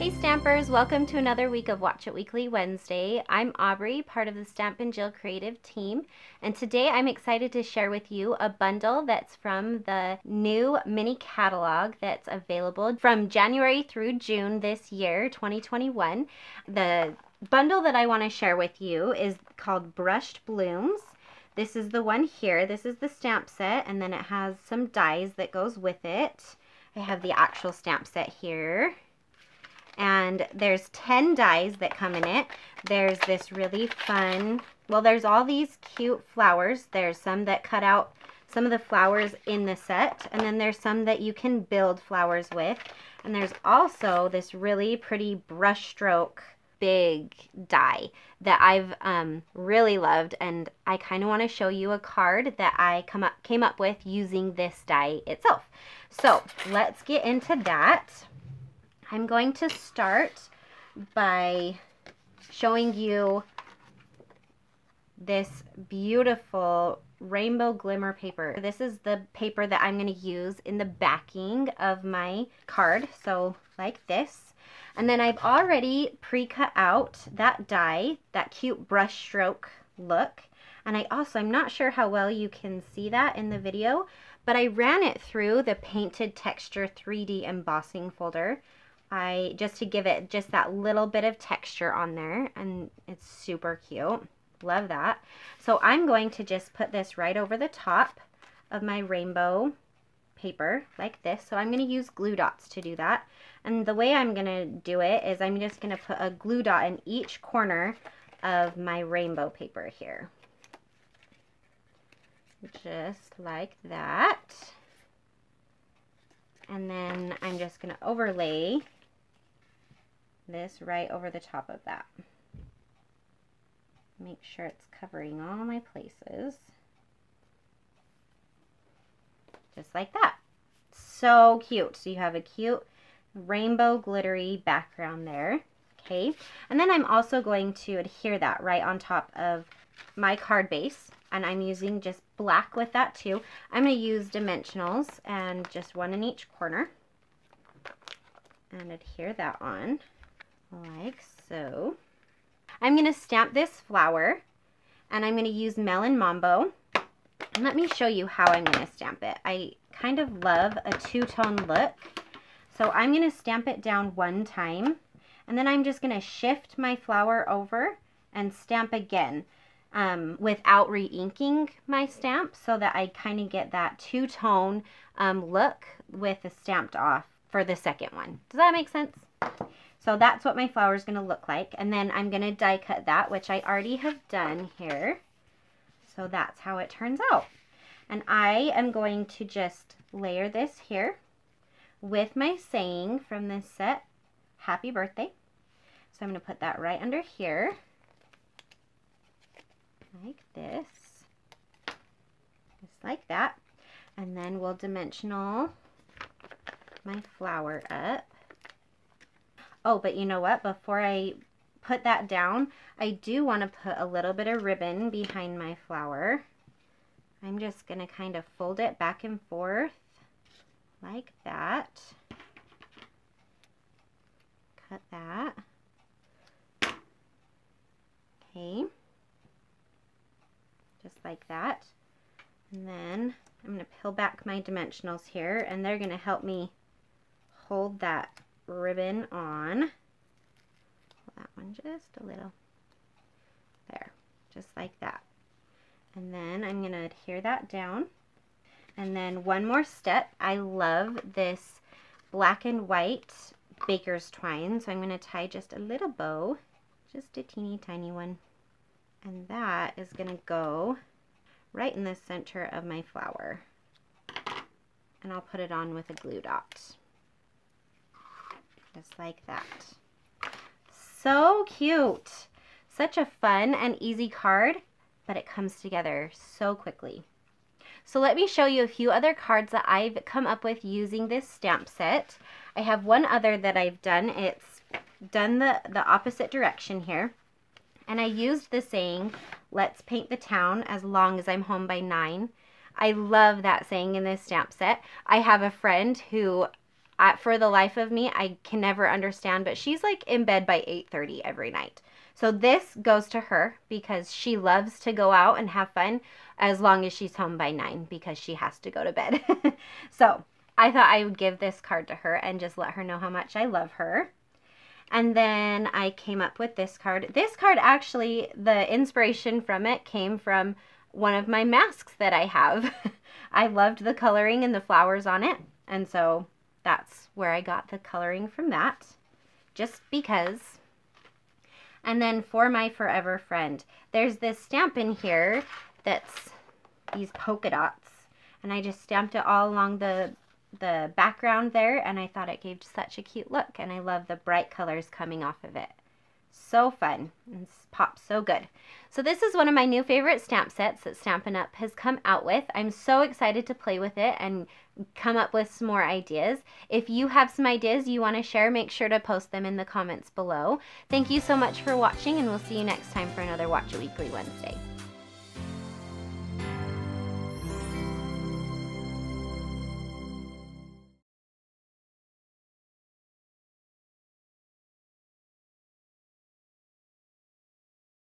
Hey Stampers, welcome to another week of Watch It Weekly Wednesday. I'm Aubrey, part of the Stampin' Jill creative team, and today I'm excited to share with you a bundle that's from the new mini catalog that's available from January through June this year, 2021. The bundle that I want to share with you is called Brushed Blooms. This is the one here. This is the stamp set, and then it has some dies that goes with it. I have the actual stamp set here and there's 10 dies that come in it. There's this really fun, well, there's all these cute flowers. There's some that cut out some of the flowers in the set, and then there's some that you can build flowers with. And there's also this really pretty brush stroke big die that I've um, really loved and I kind of want to show you a card that I come up came up with using this die itself. So let's get into that. I'm going to start by showing you this beautiful rainbow glimmer paper. This is the paper that I'm going to use in the backing of my card. So like this. And then I've already pre-cut out that die, that cute brush stroke look. And I also, I'm not sure how well you can see that in the video, but I ran it through the Painted Texture 3D embossing folder. I just to give it just that little bit of texture on there and it's super cute. Love that. So I'm going to just put this right over the top of my rainbow paper like this. So I'm going to use glue dots to do that. And the way I'm going to do it is I'm just going to put a glue dot in each corner of my rainbow paper here. Just like that. And then I'm just going to overlay this right over the top of that. Make sure it's covering all my places. Just like that. So cute. So you have a cute rainbow glittery background there. Okay. And then I'm also going to adhere that right on top of my card base. And I'm using just black with that too. I'm going to use dimensionals and just one in each corner. And adhere that on like so. I'm going to stamp this flower and I'm going to use Melon Mambo. And let me show you how I'm going to stamp it. I kind of love a two-tone look. So I'm going to stamp it down one time and then I'm just going to shift my flower over and stamp again um, without re-inking my stamp so that I kind of get that two-tone um, look with the stamped off for the second one. Does that make sense? So that's what my flower is going to look like. And then I'm going to die cut that, which I already have done here. So that's how it turns out. And I am going to just layer this here with my saying from this set, Happy Birthday. So I'm going to put that right under here, like this, just like that. And then we'll dimensional my flower up. Oh, but you know what? Before I put that down, I do want to put a little bit of ribbon behind my flower. I'm just going to kind of fold it back and forth like that. Cut that. Okay. Just like that. And then I'm going to peel back my dimensionals here and they're going to help me hold that ribbon on. that one just a little. There, just like that. And then I'm going to adhere that down. And then one more step. I love this black and white baker's twine. So I'm going to tie just a little bow, just a teeny tiny one. And that is going to go right in the center of my flower. And I'll put it on with a glue dot just like that. So cute. Such a fun and easy card, but it comes together so quickly. So let me show you a few other cards that I've come up with using this stamp set. I have one other that I've done. It's done the, the opposite direction here. And I used the saying, let's paint the town as long as I'm home by nine. I love that saying in this stamp set. I have a friend who I, for the life of me, I can never understand, but she's like in bed by 8:30 every night. So this goes to her because she loves to go out and have fun as long as she's home by 9 because she has to go to bed. so, I thought I would give this card to her and just let her know how much I love her. And then I came up with this card. This card actually, the inspiration from it came from one of my masks that I have. I loved the coloring and the flowers on it. And so that's where I got the coloring from that. Just because. And then for my forever friend, there's this stamp in here that's these polka dots. And I just stamped it all along the the background there and I thought it gave such a cute look and I love the bright colors coming off of it. So fun and pops so good. So this is one of my new favorite stamp sets that Stampin' Up! has come out with. I'm so excited to play with it and come up with some more ideas. If you have some ideas you want to share, make sure to post them in the comments below. Thank you so much for watching and we'll see you next time for another Watch a Weekly Wednesday.